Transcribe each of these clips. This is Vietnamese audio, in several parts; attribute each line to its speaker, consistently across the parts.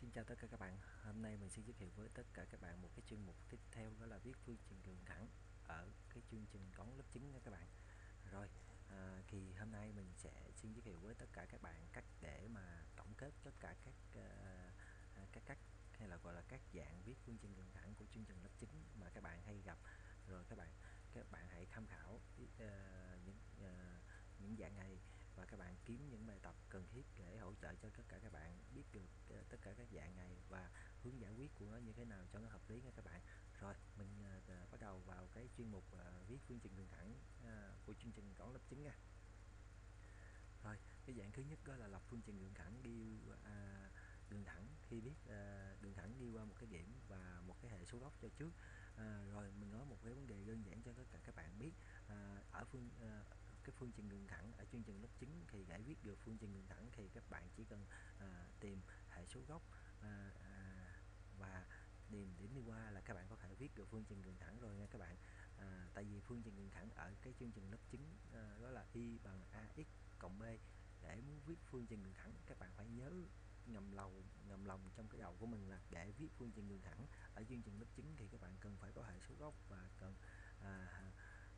Speaker 1: xin chào tất cả các bạn. Hôm nay mình xin giới thiệu với tất cả các bạn một cái chuyên mục tiếp theo đó là viết phương trình đường thẳng ở cái chương trình toán lớp 9 nha các bạn. Rồi à, thì hôm nay mình sẽ xin giới thiệu với tất cả các bạn cách để mà tổng kết tất cả các uh, các cách hay là gọi là các dạng viết phương trình đường thẳng của chương trình lớp 9 mà các bạn hay gặp. Rồi các bạn các bạn hãy tham khảo uh, những uh, những dạng này và các bạn kiếm những bài tập cần thiết để hỗ trợ cho tất cả các bạn biết được ờ, tất cả các dạng này và hướng giải quyết của nó như thế nào cho nó hợp lý nha các bạn. Rồi mình uh, bắt đầu vào cái chuyên mục uh, viết phương trình đường thẳng uh, của chương trình toán lớp 9 nha. Rồi cái dạng thứ nhất đó là lập phương trình đường thẳng đi uh, đường thẳng. Khi biết uh, đường thẳng đi qua một cái điểm và một cái hệ số góc cho trước à, rồi mình nói một cái vấn đề đơn giản cho tất cả các bạn biết à, ở phương à, cái phương trình đường thẳng ở chương trình lớp 9 thì giải quyết được phương trình đường thẳng thì các bạn chỉ cần à, tìm hệ số góc à, à, và điểm điểm đi qua là các bạn có thể viết được phương trình đường thẳng rồi nha các bạn. À, tại vì phương trình đường thẳng ở cái chương trình lớp 9 à, đó là y bằng ax cộng b. Để muốn viết phương trình đường thẳng các bạn phải nhớ ngầm lòng ngầm lòng trong cái đầu của mình là để viết phương trình đường thẳng ở chương trình lớp 9 thì các bạn cần phải có hệ số góc và cần à,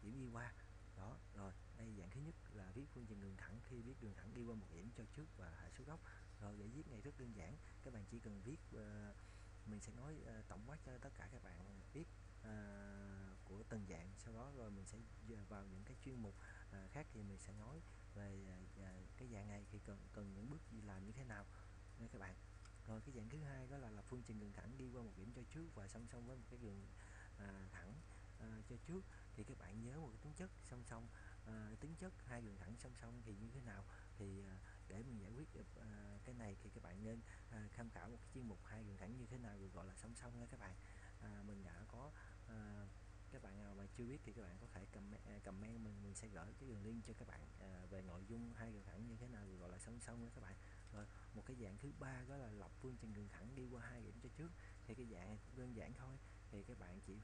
Speaker 1: điểm đi qua đó rồi đây dạng thứ nhất là viết phương trình đường thẳng khi viết đường thẳng đi qua một điểm cho trước và hệ số góc. Rồi để viết này rất đơn giản các bạn chỉ cần viết uh, mình sẽ nói uh, tổng quát cho tất cả các bạn biết uh, của từng dạng. Sau đó rồi mình sẽ vào những cái chuyên mục uh, khác thì mình sẽ nói về uh, cái dạng này thì cần cần những bước gì làm như thế nào nha các bạn. Rồi cái dạng thứ hai đó là là phương trình đường thẳng đi qua một điểm cho trước và song song với một cái đường uh, thẳng uh, cho trước thì các bạn nhớ một cái tính chất song song à, tính chất hai đường thẳng song song thì như thế nào? Thì à, để mình giải quyết được à, cái này thì các bạn nên à, tham khảo một cái chuyên mục hai đường thẳng như thế nào được gọi là song song nha các bạn. À, mình đã có à, các bạn nào mà chưa biết thì các bạn có thể comment, comment mình mình sẽ gửi cái đường link cho các bạn à, về nội dung hai đường thẳng như thế nào được gọi là song song nha các bạn. Rồi một cái dạng thứ ba đó là lập phương trình đường thẳng đi qua hai điểm cho trước. Thì cái dạng cũng đơn giản thôi. Thì các bạn chỉ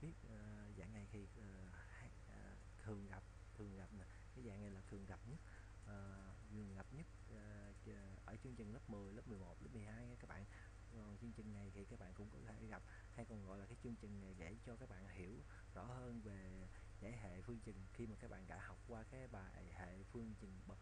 Speaker 1: biết uh, dạng này thì uh, hay, uh, thường gặp thường gặp nè. Cái dạng này là thường gặp nhất uh, thường gặp nhất uh, ở chương trình lớp 10 lớp 11 lớp 12 các bạn. Còn chương trình này thì các bạn cũng có thể gặp hay còn gọi là cái chương trình này để cho các bạn hiểu rõ hơn về giải hệ phương trình khi mà các bạn đã học qua cái bài hệ phương trình bậc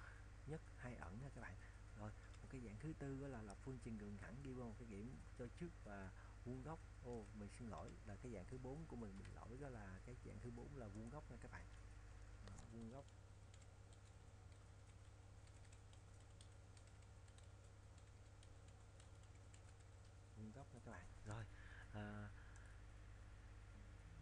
Speaker 1: nhất hay ẩn nha các bạn. Rồi một cái dạng thứ tư đó là lập phương trình đường thẳng đi qua một cái điểm cho trước và vuông góc. Ô mình xin lỗi là cái dạng thứ bốn của mình bị lỗi đó là cái dạng thứ bốn là vuông góc nha các bạn. À, vuông góc. Vuông góc nha các bạn. Rồi à,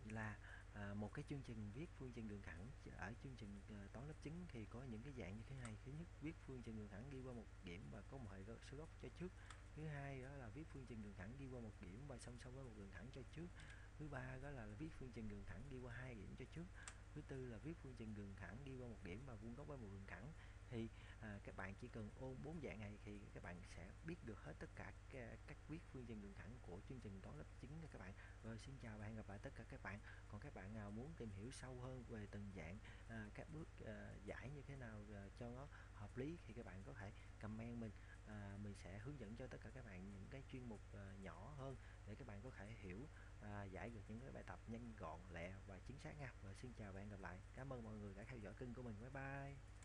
Speaker 1: là à, một cái chương trình viết phương trình đường thẳng. Ở chương trình à, toán lớp 9 thì có những cái dạng như thế này. Thứ nhất viết phương trình đường thẳng đi qua một điểm và có một hệ số góc cho trước thứ hai đó là viết phương trình đường thẳng đi qua một điểm và song song với một đường thẳng cho trước. Thứ ba đó là viết phương trình đường thẳng đi qua hai điểm cho trước. Thứ tư là viết phương trình đường thẳng đi qua một điểm và vuông góc với một đường thẳng. Thì à, các bạn chỉ cần ôn bốn dạng này thì các bạn sẽ biết được hết tất cả các viết phương trình đường thẳng của chương trình toán lớp 9 các bạn. Rồi xin chào và hẹn gặp lại tất cả các bạn. Còn các bạn nào muốn tìm hiểu sâu hơn về từng dạng à, các bước à, giải như thế nào à, cho nó hợp lý thì các bạn có thể comment mình à, mình sẽ hướng dẫn cho tất cả các bạn những cái chuyên mục à, nhỏ hơn để các bạn có thể hiểu à, giải được những cái bài tập nhanh gọn lẹ và chính xác nha. Và xin chào và hẹn gặp lại. Cảm ơn mọi người đã theo dõi kênh của mình. Bye bye.